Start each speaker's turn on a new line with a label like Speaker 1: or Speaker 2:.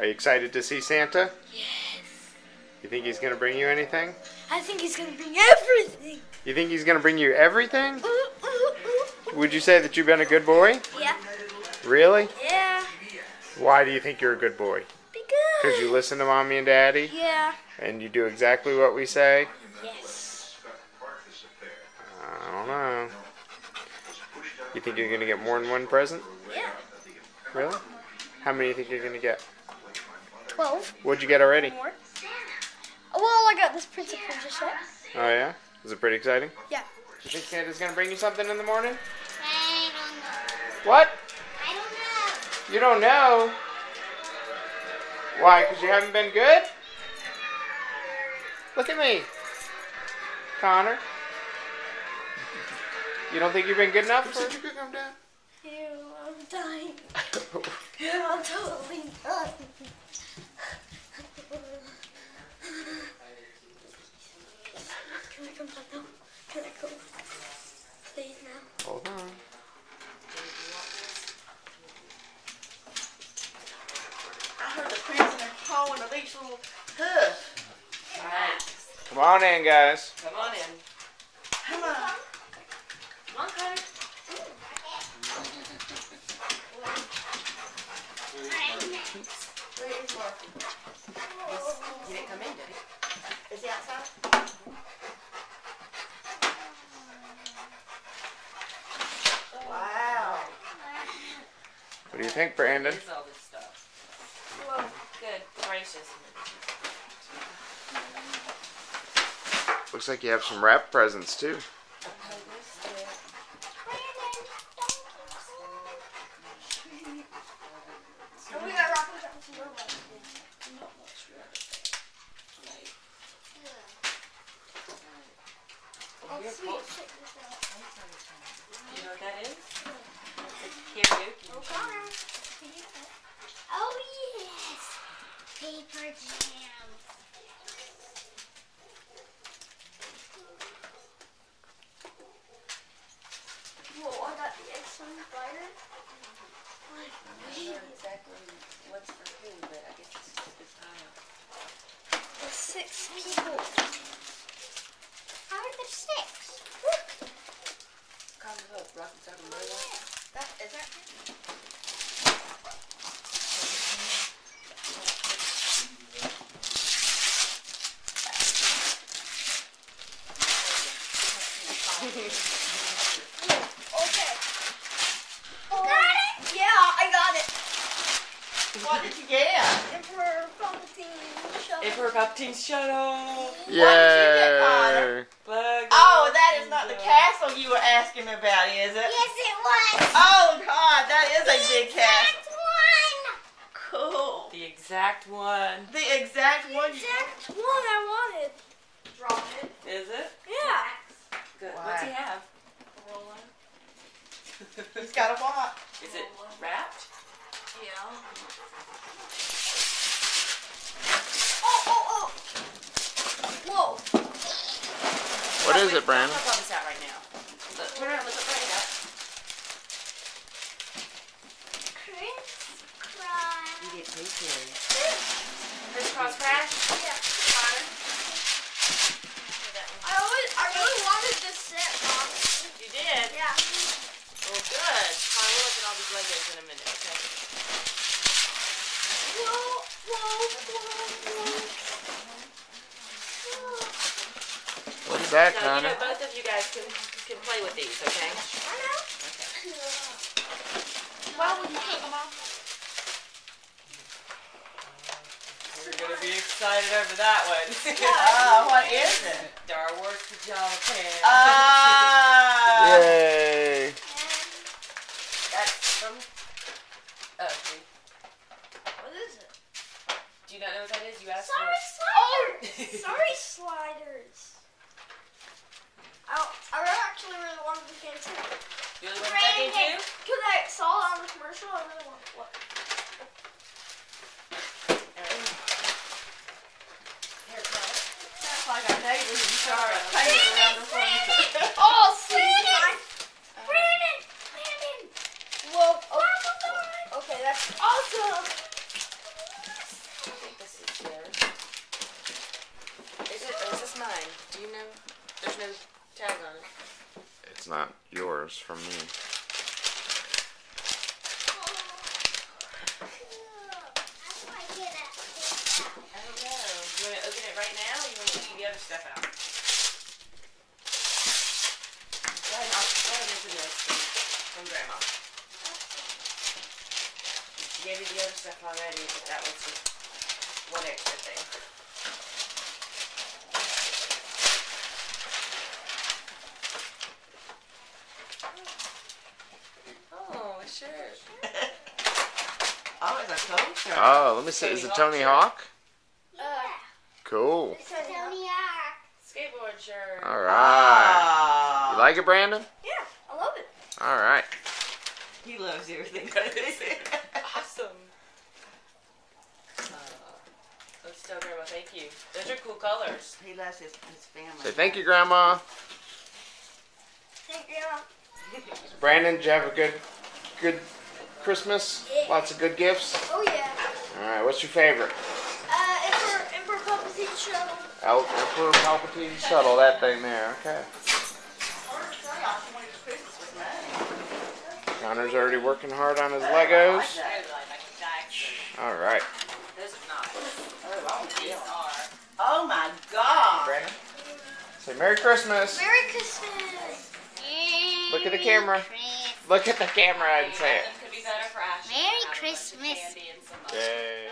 Speaker 1: Are you excited to see Santa?
Speaker 2: Yes.
Speaker 1: You think he's gonna bring you anything?
Speaker 2: I think he's gonna bring everything.
Speaker 1: You think he's gonna bring you everything?
Speaker 2: Ooh, ooh, ooh.
Speaker 1: Would you say that you've been a good boy?
Speaker 2: Yeah.
Speaker 1: Really?
Speaker 2: Yeah.
Speaker 1: Why do you think you're a good boy?
Speaker 2: Because.
Speaker 1: Because you listen to mommy and daddy
Speaker 2: Yeah.
Speaker 1: and you do exactly what we say?
Speaker 2: Yes.
Speaker 1: I don't know. You think you're gonna get more than one present?
Speaker 2: Yeah.
Speaker 1: Really? How many do you think you're gonna get?
Speaker 2: Twelve.
Speaker 1: What'd you get already?
Speaker 2: More. Well, I got this Prince of Persia set.
Speaker 1: Oh yeah? Is it pretty exciting?
Speaker 2: Yeah.
Speaker 1: You think Santa's gonna bring you something in the morning?
Speaker 3: I don't know.
Speaker 1: What?
Speaker 3: I don't know.
Speaker 1: You don't know? Why? Because you haven't been good? Look at me. Connor. You don't think you've been good enough? For...
Speaker 2: Ew, I'm dying. I'm totally dying. Can I come back now? Can I go? Please now.
Speaker 1: Hold on.
Speaker 4: I heard the crimson and calling of little hoof.
Speaker 5: Alright,
Speaker 1: Come on in, guys.
Speaker 5: come on in.
Speaker 4: Come on.
Speaker 5: Come on, Connor.
Speaker 4: Where is Marky?
Speaker 5: He didn't come in, did he?
Speaker 4: Is he outside? Wow.
Speaker 1: What do you think, Brandon?
Speaker 5: Here's all this stuff. Whoa, good gracious.
Speaker 1: Looks like you have some wrap presents too.
Speaker 5: Okay, this is-
Speaker 2: Oh, we got rock paper scissors.
Speaker 5: Here,
Speaker 2: Let's see.
Speaker 5: well,
Speaker 2: Check this out.
Speaker 5: You know what that is? It's karaoke.
Speaker 2: Oh, Connor.
Speaker 3: Oh yes. Paper jam.
Speaker 2: Whoa, I got the X-Men spider.
Speaker 5: I'm not sure exactly what's for who, but I guess it's just this time.
Speaker 2: There's six people.
Speaker 3: How are there six?
Speaker 5: Come look, Rocket's out of the. Oh,
Speaker 4: that, is that
Speaker 2: Okay.
Speaker 3: Got it?
Speaker 2: Yeah, I got it.
Speaker 4: What did you get?
Speaker 2: Emperor Palpatine shuttle.
Speaker 5: Emperor Palpatine's shuttle.
Speaker 1: Yay!
Speaker 5: Bug.
Speaker 4: Oh, that is not the castle you were asking me about, is it?
Speaker 3: Yes, it was.
Speaker 4: Oh God, that is a big castle.
Speaker 3: That's one.
Speaker 4: Cool.
Speaker 5: The exact one.
Speaker 4: The exact one. you-
Speaker 2: That's one I wanted.
Speaker 4: Drop it.
Speaker 5: Is it?
Speaker 2: Yeah.
Speaker 5: Good.
Speaker 4: Wow.
Speaker 5: What's he have?
Speaker 4: He's got a what?
Speaker 5: Is it wrapped?
Speaker 2: Oh, oh, oh. Whoa.
Speaker 1: What is it, Brandon?
Speaker 5: This out right now. Look, look
Speaker 3: Cry.
Speaker 5: You. Crisscross crash?
Speaker 2: Yeah.
Speaker 5: Connor?
Speaker 2: I always, I really wanted this set, Mom.
Speaker 5: You did?
Speaker 2: Yeah.
Speaker 5: Well, good. Connor, we'll look at all these Legos in a minute, okay?
Speaker 2: Whoa, whoa, whoa, whoa.
Speaker 1: What is that,
Speaker 5: So, you know, both of you guys can, can play with these, okay?
Speaker 2: I know.
Speaker 5: Okay.
Speaker 2: Why would you take them off?
Speaker 5: We're gonna be excited over that one.
Speaker 4: Oh, what is it?
Speaker 5: Star Wars pajama pants.
Speaker 4: Ah.
Speaker 1: Yay!
Speaker 5: That's from. Oh, see.
Speaker 2: What it?
Speaker 5: Do you not know what that is? You asked
Speaker 2: Sorry
Speaker 5: it.
Speaker 2: sliders. Oh! Sorry sliders. I, I actually really wanted this game too.
Speaker 5: You really want that game too?
Speaker 2: Because I saw it on the commercial, I really want to look.
Speaker 5: Alright. Here, Connor.
Speaker 4: Sounds like our neighbors in Charlotte painted around the furniture.
Speaker 2: Oh, Susan!
Speaker 3: Brandon. Brandon.
Speaker 2: Whoa. Okay. okay, that's awesome.
Speaker 5: Do you know? There's no tag on it.
Speaker 1: It's not yours from me.
Speaker 3: How do I get it?
Speaker 5: I don't know. You want to open it right now, or you want to leave the other stuff out? Go I'll go ahead and this from, from Grandma. She gave you the other stuff already, but that was just one extra thing. Oh, a shirt.
Speaker 4: Oh, it's a coat.
Speaker 1: Oh, let me see. Is it Tony Hawk?
Speaker 3: Yeah.
Speaker 1: Cool.
Speaker 2: It's Tony Hawk.
Speaker 3: Tony Hawk.
Speaker 5: Skateboard shirt.
Speaker 1: All right.
Speaker 4: Oh.
Speaker 1: You like it, Brandon?
Speaker 2: Yeah, I love it.
Speaker 1: All right.
Speaker 4: He loves everything.
Speaker 5: Awesome. Uh, let's tell Grandma thank you. Those are cool colors.
Speaker 4: he loves his, his family.
Speaker 1: Say thank you, Grandma.
Speaker 2: Thank you.
Speaker 1: Brandon, did you have a good, good Christmas?
Speaker 2: Yeah.
Speaker 1: Lots of good gifts.
Speaker 2: Oh yeah.
Speaker 1: All right. What's your favorite?
Speaker 2: Uh, Emperor, Emperor Palpatine shuttle.
Speaker 1: El- Emperor Palpatine shuttle. That thing there. Okay. Connor's already working hard on his Legos. All right.
Speaker 5: Those are nice. These are.
Speaker 4: Oh my God.
Speaker 1: Brandon, say Merry Christmas.
Speaker 2: Merry Christmas.
Speaker 1: Look at the camera. Look at the camera and say it.
Speaker 5: Could be better for Ashley.
Speaker 3: Merry
Speaker 5: to have a bunch of
Speaker 3: Christmas.
Speaker 5: And some.
Speaker 1: Yay.